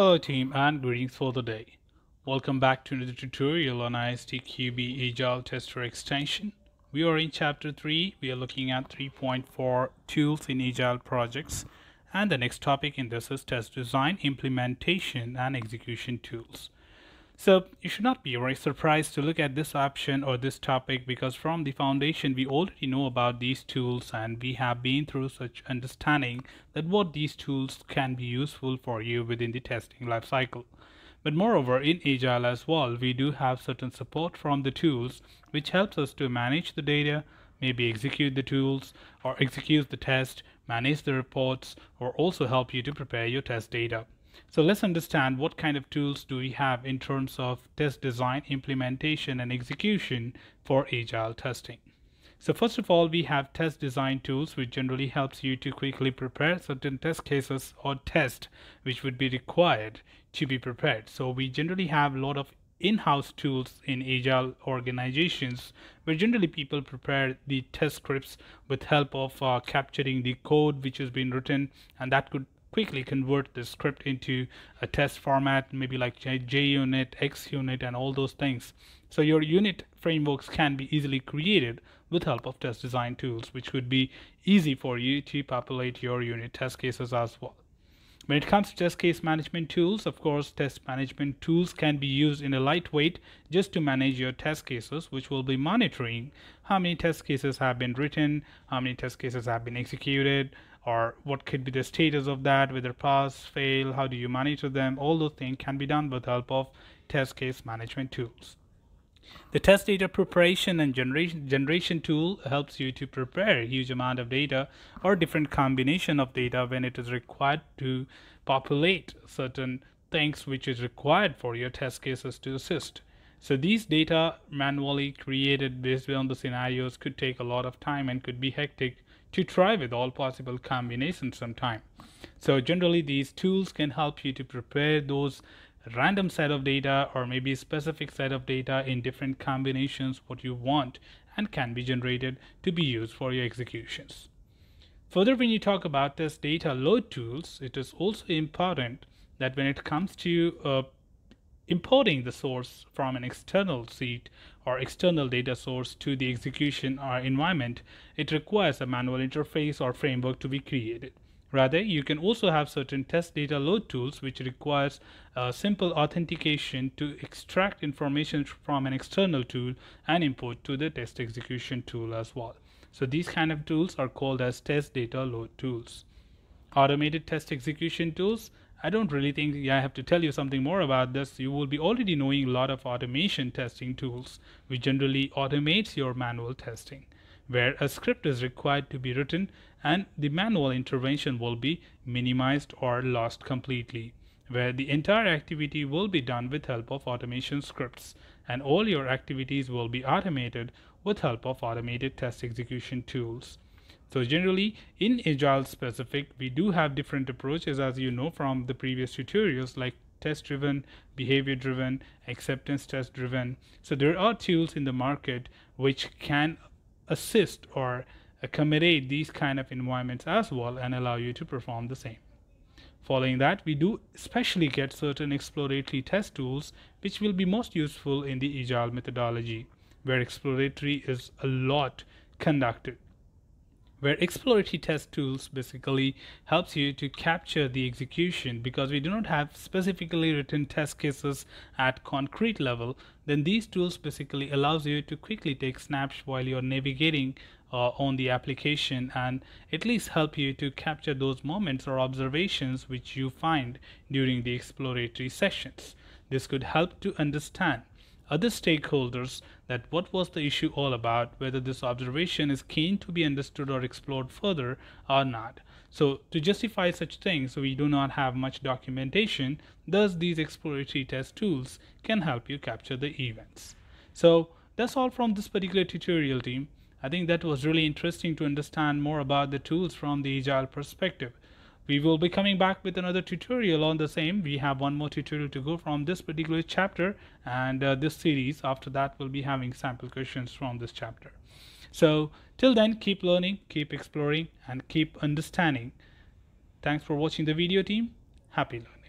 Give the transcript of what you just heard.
team and greetings for the day. Welcome back to another tutorial on ISTQB Agile Tester Extension. We are in chapter 3. We are looking at 3.4 tools in Agile projects and the next topic in this is test design, implementation and execution tools. So you should not be very surprised to look at this option or this topic because from the foundation we already know about these tools and we have been through such understanding that what these tools can be useful for you within the testing lifecycle. But moreover in Agile as well we do have certain support from the tools which helps us to manage the data, maybe execute the tools or execute the test, manage the reports or also help you to prepare your test data. So let's understand what kind of tools do we have in terms of test design, implementation, and execution for agile testing. So first of all, we have test design tools, which generally helps you to quickly prepare certain test cases or test which would be required to be prepared. So we generally have a lot of in-house tools in agile organizations where generally people prepare the test scripts with help of uh, capturing the code which has been written and that could quickly convert the script into a test format, maybe like JUnit, XUnit, and all those things. So your unit frameworks can be easily created with help of test design tools, which would be easy for you to populate your unit test cases as well. When it comes to test case management tools, of course, test management tools can be used in a lightweight just to manage your test cases, which will be monitoring how many test cases have been written, how many test cases have been executed, or what could be the status of that, whether pass, fail, how do you monitor them, all those things can be done with the help of test case management tools. The test data preparation and generation, generation tool helps you to prepare a huge amount of data or different combination of data when it is required to populate certain things which is required for your test cases to assist. So these data manually created based on the scenarios could take a lot of time and could be hectic to try with all possible combinations sometime. So generally these tools can help you to prepare those random set of data or maybe specific set of data in different combinations what you want and can be generated to be used for your executions. Further, when you talk about this data load tools, it is also important that when it comes to uh, importing the source from an external seat or external data source to the execution or environment, it requires a manual interface or framework to be created. Rather, you can also have certain test data load tools which requires a simple authentication to extract information from an external tool and import to the test execution tool as well. So these kind of tools are called as test data load tools. Automated test execution tools I don't really think I have to tell you something more about this. You will be already knowing a lot of automation testing tools, which generally automates your manual testing, where a script is required to be written and the manual intervention will be minimized or lost completely, where the entire activity will be done with help of automation scripts and all your activities will be automated with help of automated test execution tools. So generally in Agile specific, we do have different approaches as you know from the previous tutorials like test driven, behavior driven, acceptance test driven. So there are tools in the market which can assist or accommodate these kind of environments as well and allow you to perform the same. Following that, we do especially get certain exploratory test tools which will be most useful in the Agile methodology, where exploratory is a lot conducted where exploratory test tools basically helps you to capture the execution because we do not have specifically written test cases at concrete level then these tools basically allows you to quickly take snaps while you're navigating uh, on the application and at least help you to capture those moments or observations which you find during the exploratory sessions this could help to understand other stakeholders that what was the issue all about, whether this observation is keen to be understood or explored further or not. So to justify such things, we do not have much documentation, thus these exploratory test tools can help you capture the events. So that's all from this particular tutorial team. I think that was really interesting to understand more about the tools from the Agile perspective. We will be coming back with another tutorial on the same. We have one more tutorial to go from this particular chapter and uh, this series. After that, we'll be having sample questions from this chapter. So till then, keep learning, keep exploring, and keep understanding. Thanks for watching the video team. Happy learning.